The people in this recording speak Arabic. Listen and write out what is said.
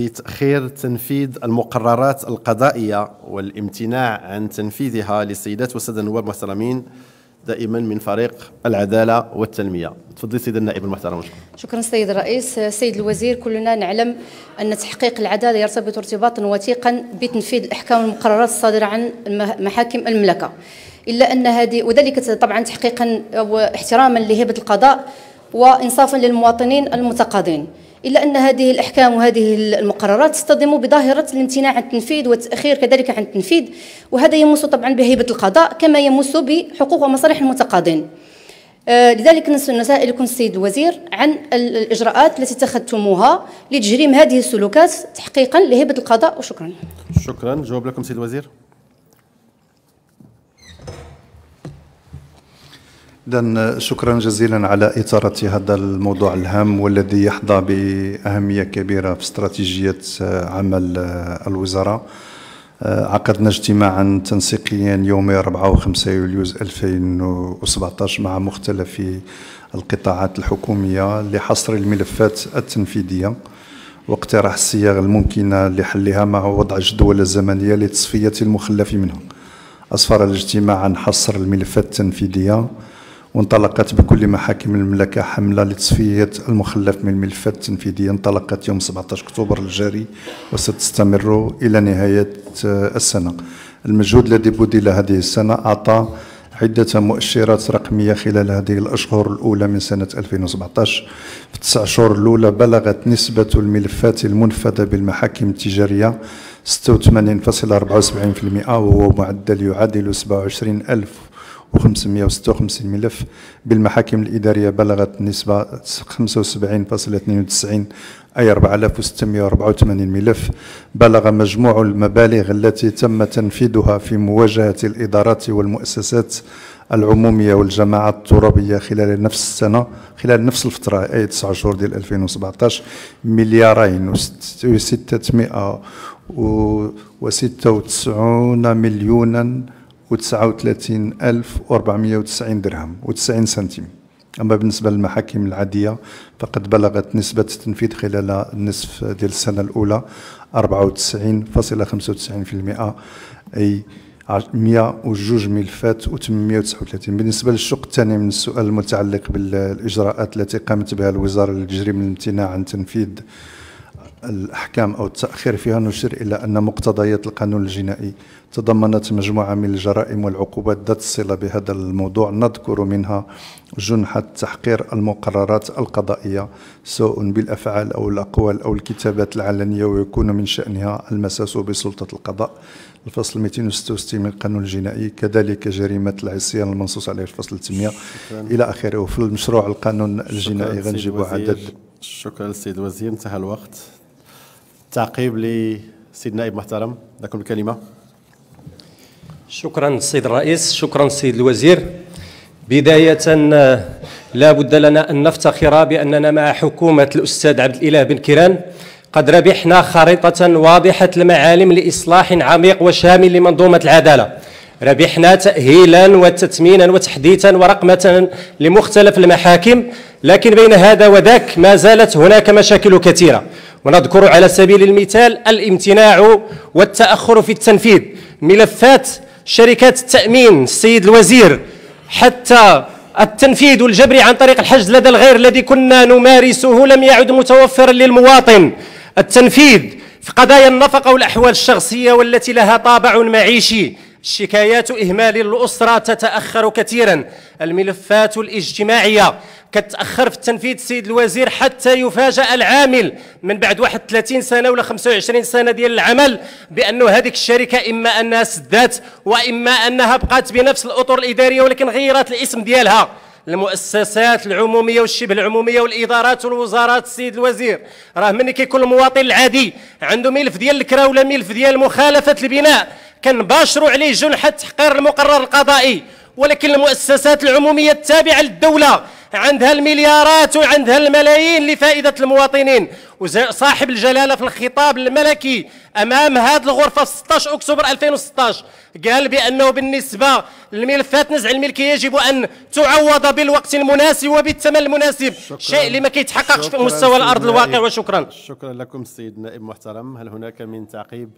بتأخير تنفيذ المقررات القضائية والامتناع عن تنفيذها للسيدات والسادة النواب المحترمين دائما من فريق العدالة والتنمية. تفضلي سيد النائب المحترم. شكرا سيد الرئيس. سيد الوزير كلنا نعلم أن تحقيق العدالة يرتبط ارتباطا وثيقا بتنفيذ الأحكام والمقررات الصادرة عن محاكم المملكة. إلا أن هذه وذلك طبعا تحقيقا واحتراما لهيبة القضاء وإنصافا للمواطنين المتقاضين. إلا أن هذه الأحكام وهذه المقررات تصطدم بظاهرة الامتناع عن التنفيذ والتأخير كذلك عن التنفيذ. وهذا يمس طبعا بهيبة القضاء كما يمس بحقوق ومصالح المتقاضين. آه، لذلك نسائلكم السيد الوزير عن الإجراءات التي اتخذتموها لتجريم هذه السلوكات تحقيقا لهيبة القضاء وشكرا. شكرا. جواب لكم سيد الوزير. إذا شكرا جزيلا على إثارة هذا الموضوع الهام والذي يحظى بأهمية كبيرة في استراتيجية عمل الوزارة عقدنا اجتماعا تنسيقيا يوم 4 و 5 يوليوز 2017 مع مختلف القطاعات الحكومية لحصر الملفات التنفيذية واقتراح الصياغ الممكنة لحلها مع وضع جدولة زمنية لتصفية المخلف منها. أسفر الاجتماع عن حصر الملفات التنفيذية وانطلقت بكل محاكم المملكة حملة لتصفية المخلف من الملفات التنفيذية انطلقت يوم 17 أكتوبر الجاري وستستمر إلى نهاية السنة. المجهود الذي بذل هذه السنة أعطى عدة مؤشرات رقمية خلال هذه الأشهر الأولى من سنة 2017 في التسع شهور الأولى بلغت نسبة الملفات المنفذة بالمحاكم التجارية 86.74% وهو معدل يعادل 27 ألف و556 ملف. بالمحاكم الإدارية بلغت نسبة 75.92 أي 4684 ملف. بلغ مجموع المبالغ التي تم تنفيذها في مواجهة الإدارات والمؤسسات العمومية والجماعات الترابية خلال نفس السنة خلال نفس الفترة أي 9 شهور ديال 2017 مليارين و696 مليونا و39490 درهم و90 سنتيم. أما بالنسبة للمحاكم العادية فقد بلغت نسبة التنفيذ خلال النصف ديال السنة الأولى 94.95% أي 102 ملفات و839 بالنسبة للشق الثاني من السؤال المتعلق بالإجراءات التي قامت بها الوزارة لتجريم الامتناع عن تنفيذ الأحكام أو التأخير فيها نشير إلى أن مقتضيات القانون الجنائي تضمنت مجموعة من الجرائم والعقوبات ذات الصلة بهذا الموضوع. نذكر منها جنحة تحقير المقررات القضائية سواء بالأفعال أو الأقوال أو الكتابات العلنية ويكون من شأنها المساس بسلطة القضاء. الفصل 266 من القانون الجنائي. كذلك جريمة العصيان المنصوص عليه الفصل 8 إلى آخره. وفي المشروع القانون الجنائي غنجيب عدد. شكرا للسيد الوزير انتهى الوقت. تعقيب لسيد نائب محترم. لكم الكلمة. شكرا السيد الرئيس شكرا السيد الوزير. بداية لا بد لنا أن نفتخر بأننا مع حكومة الأستاذ عبد الإله بن كيران. قد ربحنا خريطة واضحة المعالم لإصلاح عميق وشامل لمنظومة العدالة. ربحنا تأهيلا وتثمينا وتحديثا ورقمة لمختلف المحاكم. لكن بين هذا وذاك ما زالت هناك مشاكل كثيرة. ونذكر على سبيل المثال الامتناع والتأخر في التنفيذ. ملفات شركات التأمين السيد الوزير حتى التنفيذ الجبري عن طريق الحجز لدى الغير الذي كنا نمارسه لم يعد متوفرا للمواطن. التنفيذ في قضايا النفقة والأحوال الشخصية والتي لها طابع معيشي. شكايات إهمال الأسرة تتأخر كثيرا. الملفات الاجتماعية كتأخر في التنفيذ السيد الوزير حتى يفاجأ العامل من بعد واحد 30 سنة ولا 25 سنة ديال العمل بأنه هذيك الشركة إما أنها سدات وإما أنها بقات بنفس الأطر الإدارية ولكن غيرت الاسم ديالها. المؤسسات العمومية والشبه العمومية والإدارات والوزارات السيد الوزير راه من كيكون المواطن العادي عنده ملف ديال الكرا ولا ملف ديال مخالفة البناء. كنباشروا عليه جنحه تحقير المقرر القضائي ولكن المؤسسات العمومية التابعة للدولة عندها المليارات وعندها الملايين لفائدة المواطنين. وصاحب الجلالة في الخطاب الملكي أمام هذه الغرفة في 16 أكتوبر 2016 قال بأنه بالنسبة الملفات نزع الملكيه يجب أن تعوض بالوقت المناسب وبالثمن المناسب شيء اللي ما كيتحققش في مستوى الأرض سيد الواقع. وشكرا. شكرا لكم السيد النائب محترم. هل هناك من تعقيب؟